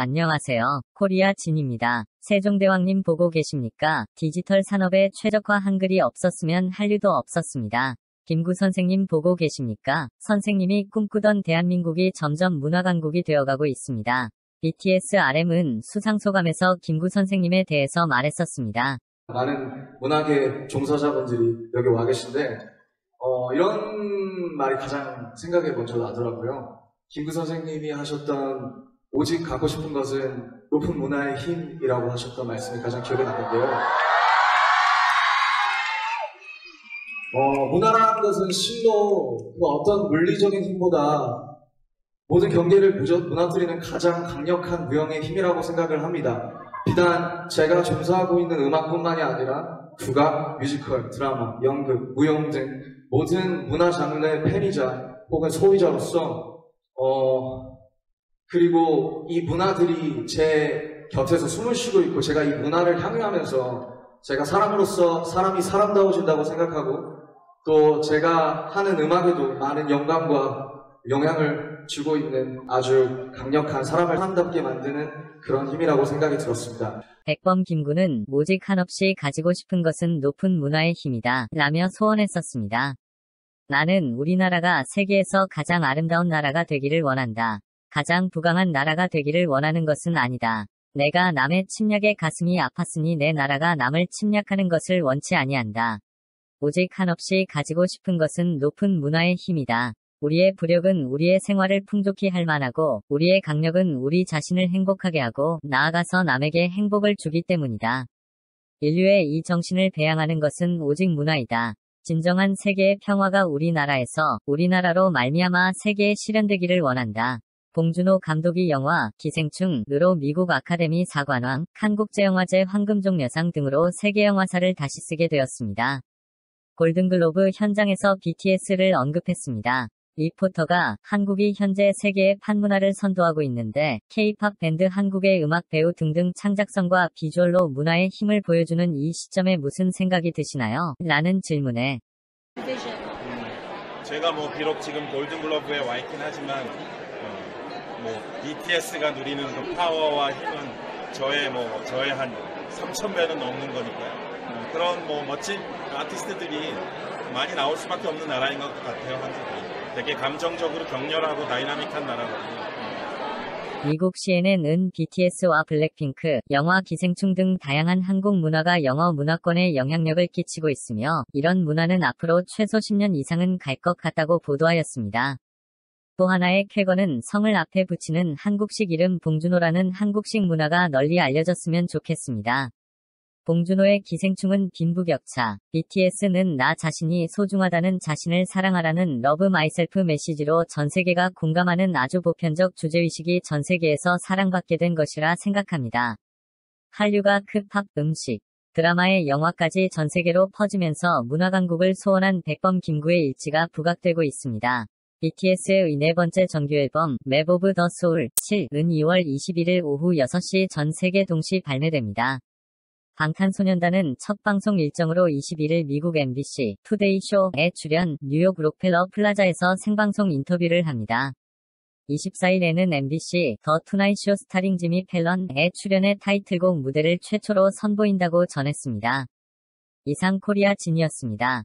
안녕하세요. 코리아 진입니다. 세종대왕님 보고 계십니까? 디지털 산업의 최적화 한글이 없었으면 한류도 없었습니다. 김구 선생님 보고 계십니까? 선생님이 꿈꾸던 대한민국이 점점 문화강국이 되어가고 있습니다. BTS RM은 수상소감에서 김구 선생님에 대해서 말했었습니다. 많은 문학의 종사자분들이 여기 와 계신데 어, 이런 말이 가장 생각에 먼저 나더라고요. 김구 선생님이 하셨던 오직 갖고 싶은 것은 높은 문화의 힘이라고 하셨던 말씀이 가장 기억에 나는데요. 어, 문화라는 것은 실로 그 어떤 물리적인 힘보다 모든 경계를 무너뜨리는 가장 강력한 무형의 힘이라고 생각을 합니다. 비단 제가 종사하고 있는 음악뿐만이 아니라 국악, 뮤지컬, 드라마, 연극, 무용 등 모든 문화 장르의 팬이자 혹은 소비자로서 어 그리고 이 문화들이 제 곁에서 숨을 쉬고 있고 제가 이 문화를 향유하면서 제가 사람으로서 사람이 사람다워진다고 생각하고 또 제가 하는 음악에도 많은 영감과 영향을 주고 있는 아주 강력한 사람을 사람답게 만드는 그런 힘이라고 생각이 들었습니다. 백범 김구는 오직 한없이 가지고 싶은 것은 높은 문화의 힘이다. 라며 소원했었습니다. 나는 우리나라가 세계에서 가장 아름다운 나라가 되기를 원한다. 가장 부강한 나라가 되기를 원하는 것은 아니다. 내가 남의 침략에 가슴이 아팠으니 내 나라가 남을 침략하는 것을 원치 아니한다. 오직 한없이 가지고 싶은 것은 높은 문화의 힘이다. 우리의 부력은 우리의 생활을 풍족히 할 만하고, 우리의 강력은 우리 자신을 행복하게 하고, 나아가서 남에게 행복을 주기 때문이다. 인류의 이 정신을 배양하는 것은 오직 문화이다. 진정한 세계의 평화가 우리나라에서, 우리나라로 말미암아 세계에 실현되기를 원한다. 봉준호 감독이 영화 기생충으로 미국 아카데미 사관왕, 한국제영화제 황금종려상 등으로 세계 영화사를 다시 쓰게 되었습니다. 골든글로브 현장에서 BTS를 언급했습니다. 리포터가 한국이 현재 세계의 판문화를 선도하고 있는데 K-팝 밴드 한국의 음악 배우 등등 창작성과 비주얼로 문화의 힘을 보여주는 이 시점에 무슨 생각이 드시나요? 라는 질문에 제가 뭐 비록 지금 골든글러브에 와 있긴 하지만 어, 뭐 BTS가 누리는 그 파워와 힘은 저의 뭐 저의 한 3천 배는 넘는 거니까요. 어, 그런 뭐 멋진 아티스트들이 많이 나올 수밖에 없는 나라인 것 같아요. 한국이 되게 감정적으로 격렬하고 다이나믹한 나라거든요. 미국 CNN은 BTS와 블랙핑크, 영화 기생충 등 다양한 한국 문화가 영어 문화권에 영향력을 끼치고 있으며 이런 문화는 앞으로 최소 10년 이상은 갈 것 같다고 보도하였습니다. 또 하나의 쾌거는 성을 앞에 붙이는 한국식 이름 봉준호라는 한국식 문화가 널리 알려졌으면 좋겠습니다. 봉준호의 기생충은 빈부격차, BTS는 나 자신이 소중하다는 자신을 사랑하라는 Love Myself 메시지로 전 세계가 공감하는 아주 보편적 주제의식이 전 세계에서 사랑받게 된 것이라 생각합니다. 한류가 K팝 음식, 드라마의 영화까지 전 세계로 퍼지면서 문화강국을 소원한 백범 김구의 일지가 부각되고 있습니다. BTS의 네 번째 정규 앨범 Map of the Soul 7은 2월 21일 오후 6시 전 세계 동시 발매됩니다. 방탄소년단은 첫 방송 일정으로 21일 미국 MBC 투데이 쇼에 출연 뉴욕 록펠러 플라자에서 생방송 인터뷰를 합니다. 24일에는 MBC 더 투나잇 쇼 스타링 지미 펠런에 출연해 타이틀곡 무대를 최초로 선보인다고 전했습니다. 이상 코리아 진이었습니다.